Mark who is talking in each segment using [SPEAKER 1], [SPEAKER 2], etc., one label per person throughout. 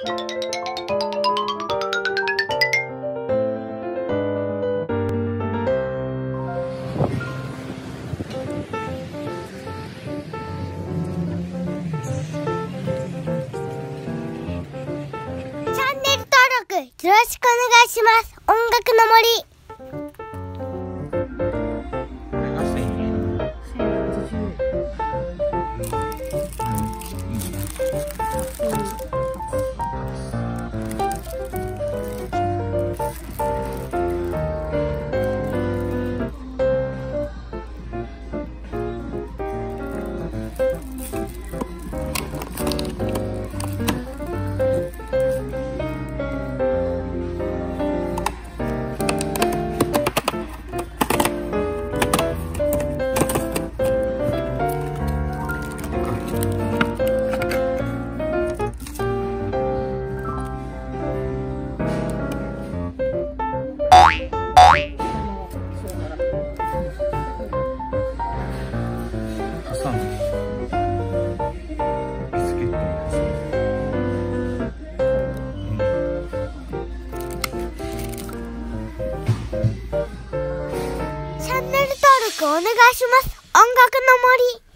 [SPEAKER 1] よろしくお願いします。音楽の森。願いします。音楽の森。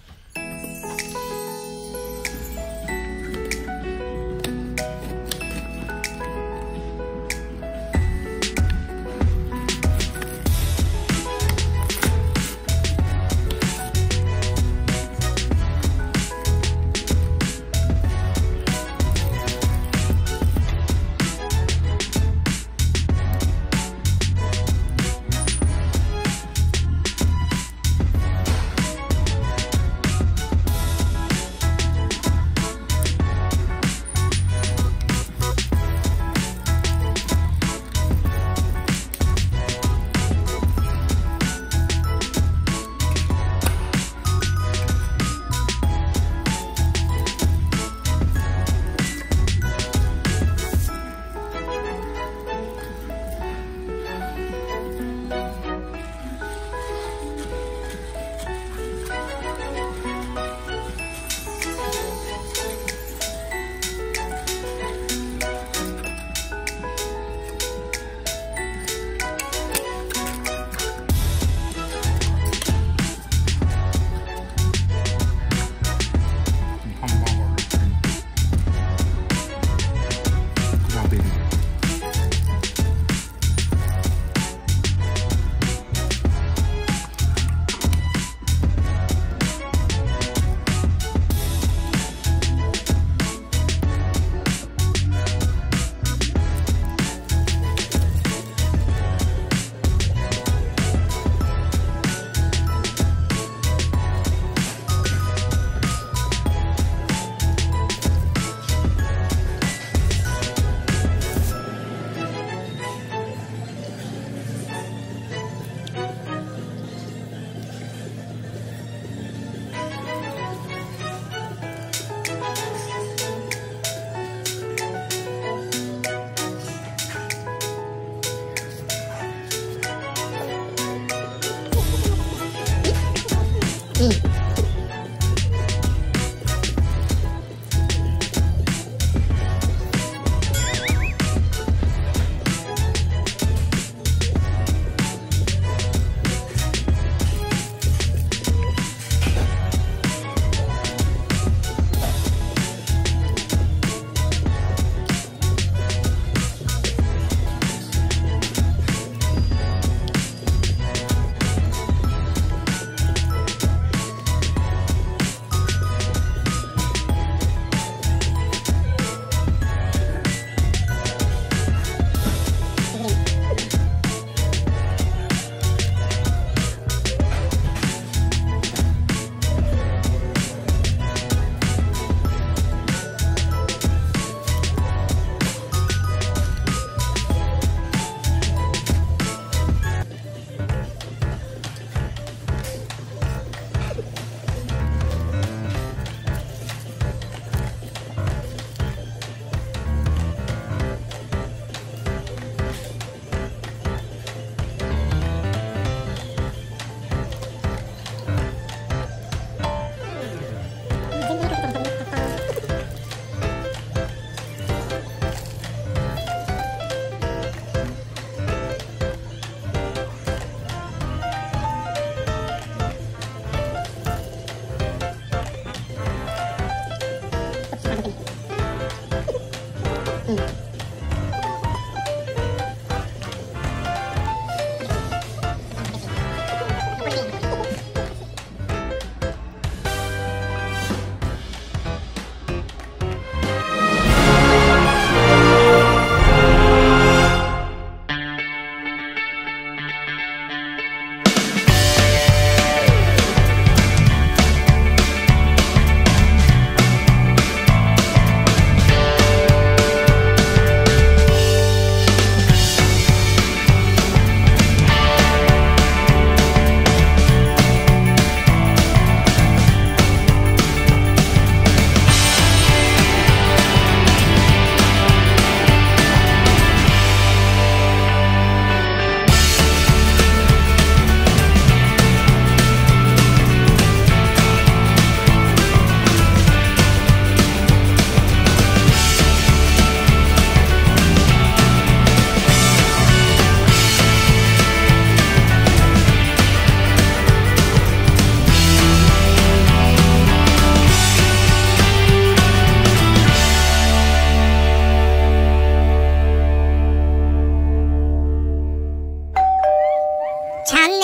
[SPEAKER 2] 是。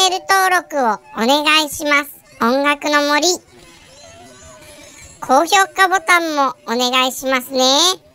[SPEAKER 2] ネル登録をお願いします。音楽の森。高評価ボタンもお願いしますね。